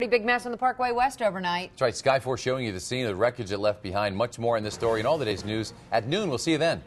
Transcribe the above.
Pretty big mess on the Parkway West overnight. That's right. Sky 4 showing you the scene of the wreckage it left behind. Much more in this story and all the day's news at noon. We'll see you then.